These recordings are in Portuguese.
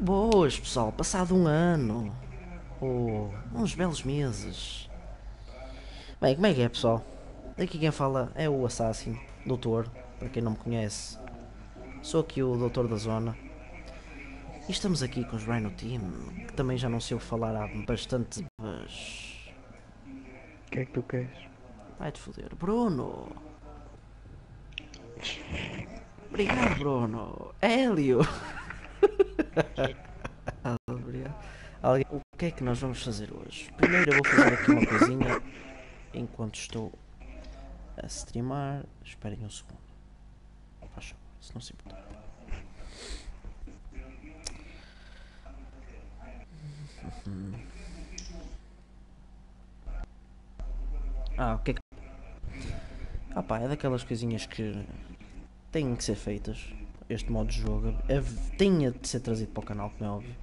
Boas, pessoal. Passado um ano. Ou uns belos meses. Bem, como é que é, pessoal? Aqui quem fala é o Assassin, doutor, para quem não me conhece. Sou aqui o doutor da zona. E estamos aqui com os Rhino Team, que também já não sei falar há bastante. Mas. O que é que tu queres? Vai-te foder. Bruno! Obrigado, Bruno! Hélio! Obrigado. Alguém- O que é que nós vamos fazer hoje? Primeiro eu vou fazer aqui uma coisinha enquanto estou a streamar. Esperem um segundo. Faz se não se importar. Ah, o que é que. Ah pá, é daquelas coisinhas que têm que ser feitas. Este modo de jogo é, tinha de ser trazido para o canal, como é óbvio.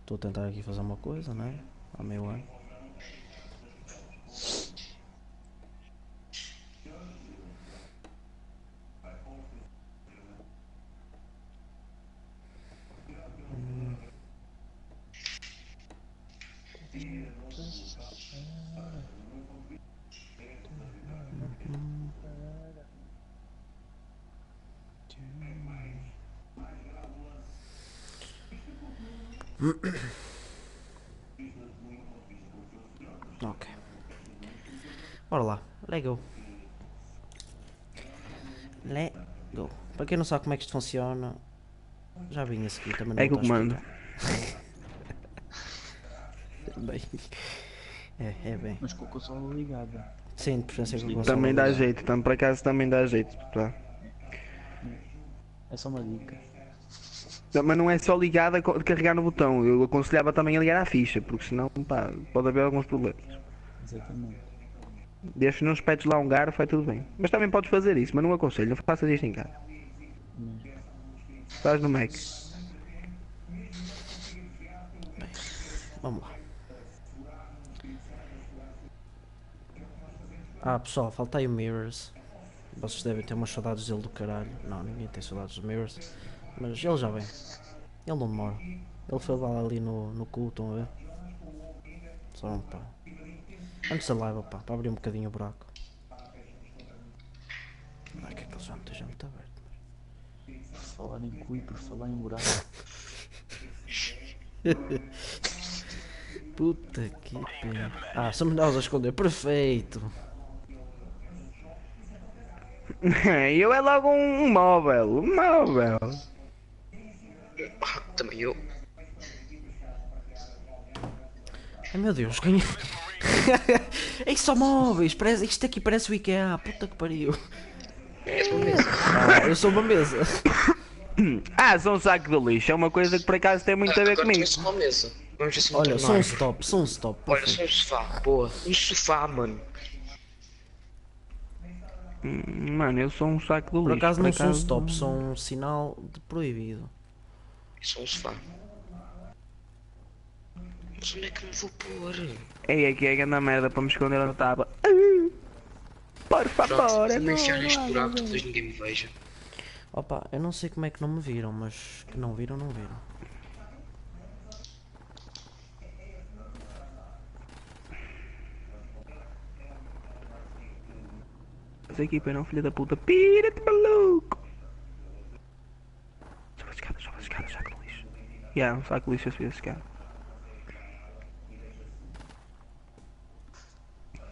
Estou a tentar aqui fazer uma coisa, não é? Há meio ano. Ok. Bora lá. Lego. Lego. Para quem não sabe como é que isto funciona, já vim a seguir também. não É que o comando. bem. É, é bem. Mas com a consola ligada. Sim, de preferência com a consola Também dá ligada. jeito, tam, por acaso também dá jeito. Tá. É só uma dica. Mas não é só ligada co- de carregar no botão. Eu aconselhava também a ligar à ficha, porque senão pá, pode haver alguns problemas. Exatamente. Desde que não espetes lá um garfo, vai tudo bem. Mas também podes fazer isso, mas não aconselho, não faças isto em casa. Faz no Mac. Vamos lá. Ah, pessoal, falta aí o Mirrors. Vocês devem ter umas saudades dele do caralho. Não, ninguém tem saudades do Mirrors. Mas ele já vem. Ele não demora. Ele foi lá ali no, no cu, estão a ver? Só um pá. Antes da live, pá, para abrir um bocadinho o buraco. Não é que aquele já não esteja muito aberto. Por falar em cu e por falar em buraco. Puta que pena. Ah, somos nós a esconder. Perfeito. eu é logo um móvel. Um móvel. Ah, também eu. Ai meu Deus, ganhei. Isto são móveis, parece, isto aqui parece o IKEA, puta que pariu. És uma mesa. Ah, eu sou uma mesa. Ah, sou um saco de lixo. É uma coisa que por acaso tem muito a ver comigo. uma mesa. Vamos ver se não Olha, sou um stop, sou um stop. Olha, só um sofá. Boa. Um sofá, mano. Hum, Mano, eu sou um saco de lixo. Por acaso não sou um acaso- stop, sou um sinal de proibido. Só um sofá. Mas onde é que me vou pôr? Ei, aqui é grande merda para me esconder onde estava. Ah, Por favor, é vou-me enfiar neste não. buraco, depois ninguém me veja. Opa, eu não sei como é que não me viram, mas que não viram, não viram. Essa equipa não, filha da puta. Pira-te, maluco. Sobe as escadas, sobe as escadas, saco de lixo. Yeah, de lixo a subir a escada.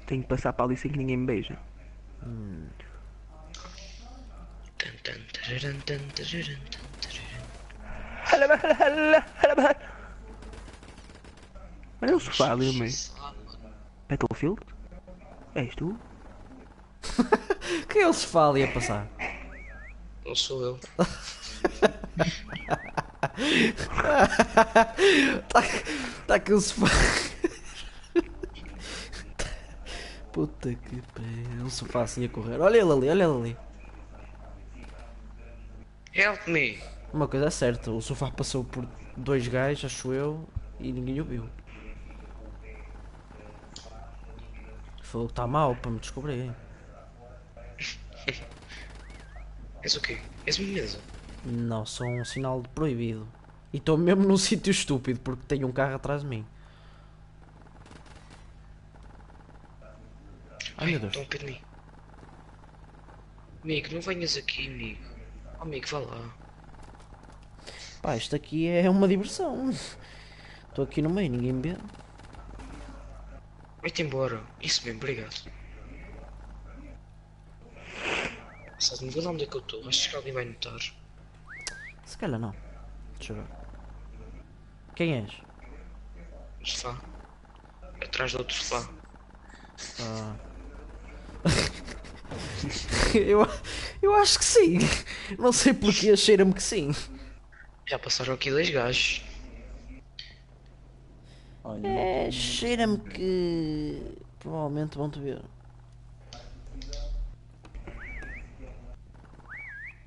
Tenho que passar para ali sem que ninguém me beija. Tan, tararam. Olha o sofá ali no meio. Battlefield? És tu? Quem é o sofá ali a passar? Não sou eu. Tá, tá o sofá. Puta que pariu. O sofá assim a correr. Olha ele ali, olha ele ali. Help me! Uma coisa é certa, o sofá passou por dois gajos, acho eu, e ninguém o viu. Falou que está mal para me descobrir. És o quê? És mesa. Não, sou um sinal de proibido. E estou mesmo num sítio estúpido porque tenho um carro atrás de mim. Ai meu Deus. Estão de mim. Amigo, não venhas aqui, amigo. Oh, amigo, vá lá. Pá, isto aqui é uma diversão. Estou aqui no meio, ninguém me vê. Vai-te embora. Isso mesmo, obrigado. Sabe, vê lá onde é que eu estou. Acho que alguém vai notar. Calhar não. Deixa eu ver. Quem és? Sofá. Atrás do outro sofá. Ah. eu, eu acho que sim. Não sei porquê, cheira-me que sim. Já passaram aqui dois gajos. Olha, É, cheira-me que provavelmente vão te ver.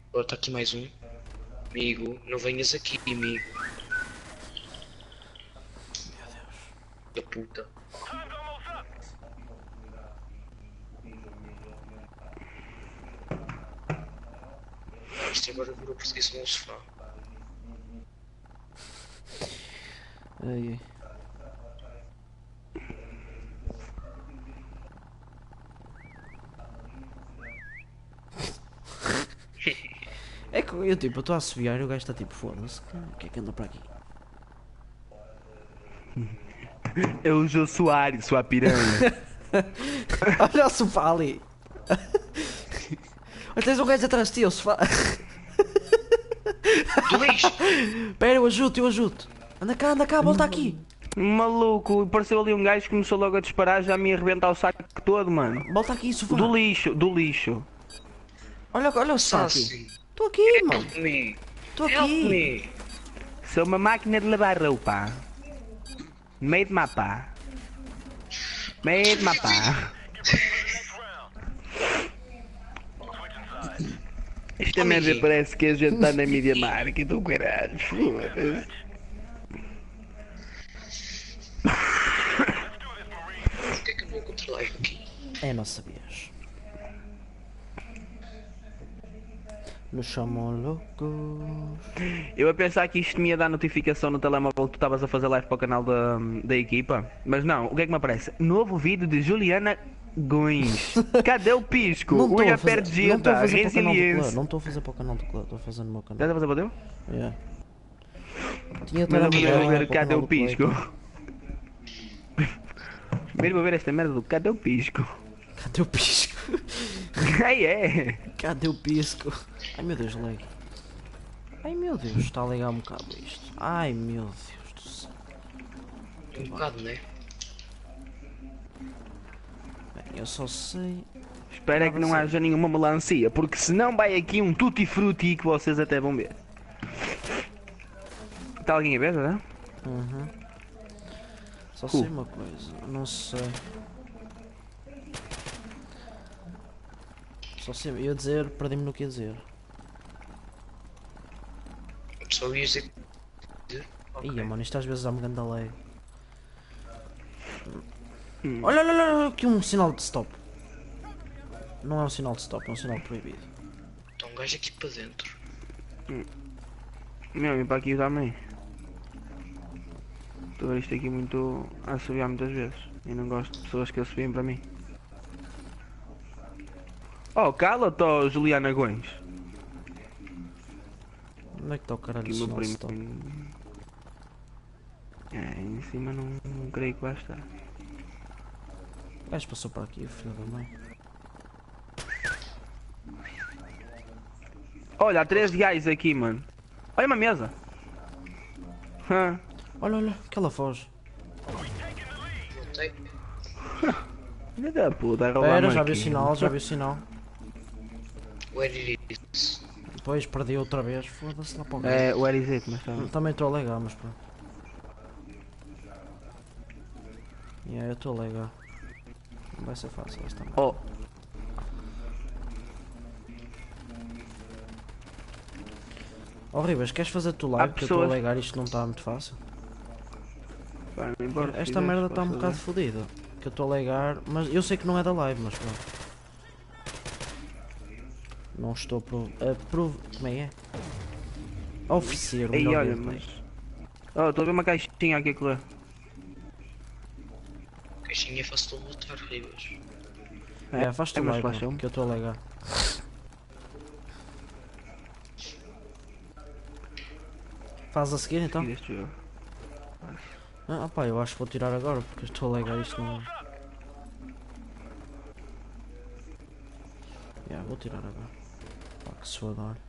Agora está aqui mais um. Amigo, não venhas aqui, amigo. Da puta. Isto agora virou perseguição ao sofá. Ai, ai. É que eu tipo, eu estou a assobiar e o gajo está tipo, foda-se, o que é que anda para aqui? É o Jô Soares, sua piranha. Olha o sofá ali! Olha, tens um gajo atrás de ti, o sofá! Do lixo! Pera, eu ajudo, eu ajudo! Anda cá, anda cá, volta aqui! Maluco, apareceu ali um gajo que começou logo a disparar, já me ia arrebentar o saco todo, mano. Volta aqui, sofá! Do lixo, do lixo. Olha, olha o sofá aqui! Estou aqui, mano! Help me! Estou Help aqui! me! Sou uma máquina de lavar roupa. Meio de mapa. Meio de mapa. Esta merda Amiguinho. parece que a gente está na Media Market do caralho. Foda-se. Aqui? É, não sabias. Nos chamam loucos. Eu a pensar que isto me ia dar notificação no telemóvel que tu estavas a fazer live para o canal da, da equipa. Mas não, o que é que me aparece? Novo vídeo de Juliana Goins. Cadê o pisco? Não Unha a fazer, não perdida, o clã. resiliência. Não estou a fazer para o canal do clã, estou a fazer no meu canal. Estás a fazer para teu? Yeah. Tinha Mas eu ver o cadê o pisco. Primeiro vou ver esta merda do cadê o pisco. Cadê o pisco? Ai é. Cadê o pisco? Ai meu Deus, lag. Ai meu Deus, está a ligar um bocado isto. Ai meu Deus do céu. Um bocado, né? Bem, eu só sei. Espero é que não haja nenhuma melancia, porque senão vai aqui um tutti frutti que vocês até vão ver. Está alguém a ver, né? Uhum. Só Uh. sei uma coisa, não sei. Só sei, eu ia dizer, perdi-me no que ia dizer. Só ia dizer. Ok. Ia, mano, isto às vezes dá-me grande lag. Hum. Olha, olha, olha, olha, aqui um sinal de stop. Não é um sinal de stop, é um sinal proibido. Está um gajo aqui para dentro. Meu, e para aqui também. Estou a ver isto aqui muito a assobiar muitas vezes. E não gosto de pessoas que assobiem para mim. Oh, cala-te, oh, Juliana Goins. Onde é que está o caralho Aqui do o meu primo. stop? É, em cima não, não creio que vai estar. O gajo passou por aqui, filho da mãe. Olha, há três gajos aqui, mano. Olha uma mesa. Hã? Olha, olha, que ela foge. Filha da puta, a roubar Espera, já vi o sinal, já vi o sinal. Where is? Depois perdi outra vez, foda-se lá para o gajo. É, o Erizete, mas está. Também estou a legal, mas pronto. Yeah, eu estou a legal. Não vai ser fácil esta merda. Oh, Oh Ribas, queres fazer tu live? Há Que eu estou a pessoas- legar isto não está muito fácil. importa, se Esta merda está um bocado fodida. Que eu estou a legar, mas eu sei que não é da live, mas pronto. Não estou a prov... a prov... Como é que é? Oferecer, o Ei, melhor olha, dele, mas. Oh, estou a ver uma caixinha aqui a correr. Caixinha é de lutar, Ribas. É, faz tu é, um. que eu estou a alegar. Faz a seguir então? Ah pá, eu acho que vou tirar agora porque estou a alegar isto não. Yeah, vou tirar agora. Pá, que suador.